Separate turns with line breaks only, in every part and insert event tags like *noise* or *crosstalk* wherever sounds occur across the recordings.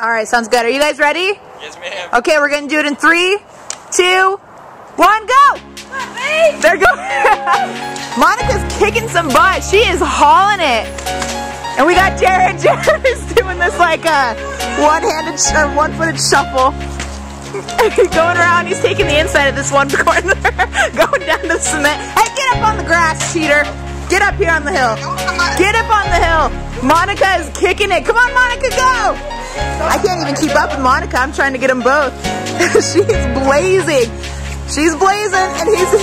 All right, sounds good. Are you guys ready?
Yes, ma'am.
Okay, we're gonna do it in three, two, one, go! There go. *laughs* Monica's kicking some butt. She is hauling it. And we got Jared. Jared is *laughs* doing this like a one-handed or one-footed shuffle. *laughs* Going around, he's taking the inside of this one corner, going down the cement. Hey, get up on the grass, cheater. Get up here on the hill. Get up on the hill. Monica is kicking it. Come on, Monica, go. I can't even keep up with Monica. I'm trying to get them both. *laughs* She's blazing. She's blazing, and he's *laughs*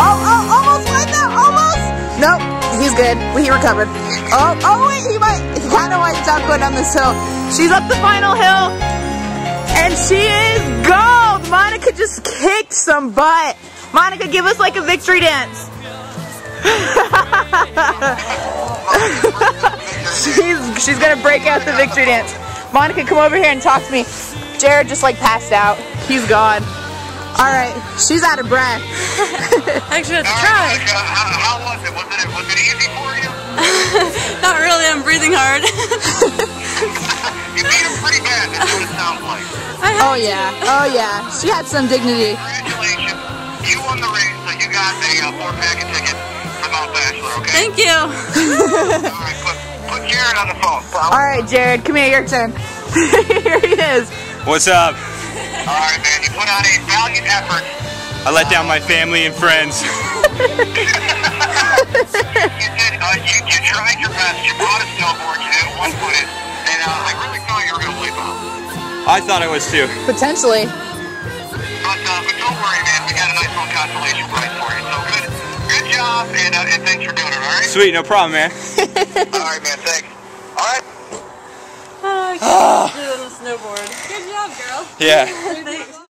oh oh almost right now, almost. Nope, he's good. He recovered. Oh oh wait, he might. He kind of wiped out going down this hill. She's up the final hill, and she is gold. Monica just kicked some butt. Monica, give us like a victory dance. *laughs* she's she's gonna break out the victory dance. Monica, come over here and talk to me. Jared just like passed out. He's gone. All right, she's out of breath. *laughs*
Actually, have to try.
right, how, how was it? Was it was it easy for you? *laughs*
Not really. I'm breathing hard. *laughs*
You beat him pretty bad. That's what it sounds like.
I
Oh
have
yeah, oh yeah. She had some dignity.
Congratulations, you won the race, so you got a uh, four pack of tickets for Mount Bachelor. Okay.
Thank you.
Jared on the phone.
All right, Jared, come here, your turn. *laughs* here he is.
What's up?
All right, man. You put on a valiant effort.
I let down my family and friends. *laughs* *laughs*
You did. Uh, you, you tried your best. You brought a snowboard. You did one footed, and uh, I really thought you were going to wipe out.
I thought I was too.
Potentially.
But, uh, but don't worry, man. We got a nice little consolation prize for you. So good, good job, and, uh, and thanks for doing it. All right.
Sweet, no problem, man.
All right, man. Thanks. All right.
Oh, I can't ah. do it on the snowboard. Good job, girl.
Yeah.
Thanks.